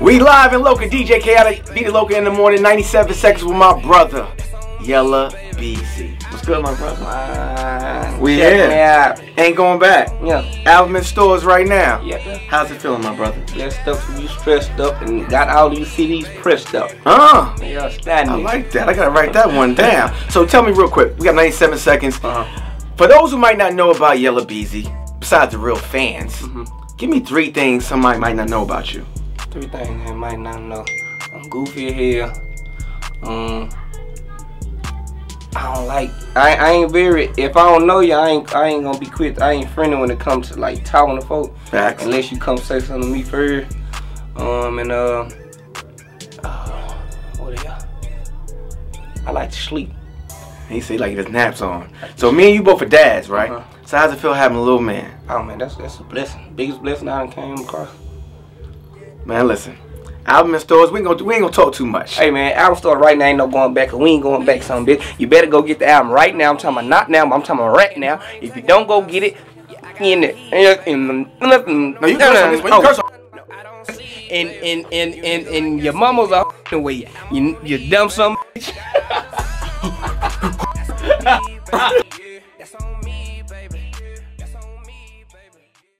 We live in Loca, DJ Kayotik, Beat the Loca in the morning, 97 seconds with my brother, Yella Beezy. What's good, my brother? Uh, We here. out. Ain't going back. Yeah, Album in stores right now. yeah. How's it feeling, my brother? That stuff you stressed up and got all these CDs pressed up. Uh, Yeah, standing. I like that. I gotta write that one down. So tell me real quick. We got 97 seconds. Uh-huh. For those who might not know about Yella Beezy, besides the real fans, Mm-hmm. give me three things somebody might not know about you. Three things they might not know. I'm goofy here. Um, I don't like. I, I ain't very. If I don't know you, I ain't. I ain't gonna be quick. I ain't friendly when it comes to like talking to folk. Facts. Unless you come say something to me first. Um and uh, uh what else? I like to sleep. He say like his naps on. So me and you both are dads, right? Uh-huh. So how's it feel having a little man? Oh man, that's that's a blessing. Biggest blessing I done came across. Man, listen. Album in stores. We ain't gonna we ain't gonna talk too much. Hey man, album store right now ain't no going back, we ain't going back some bitch. You better go get the album right now. I'm talking about not now, but I'm talking about right now. If you don't go get it, in it. In, in, No, you curse on this one. You Oh. curse on. Oh. and and and and and your mama's a f***ing way. You you dumb some. bitch.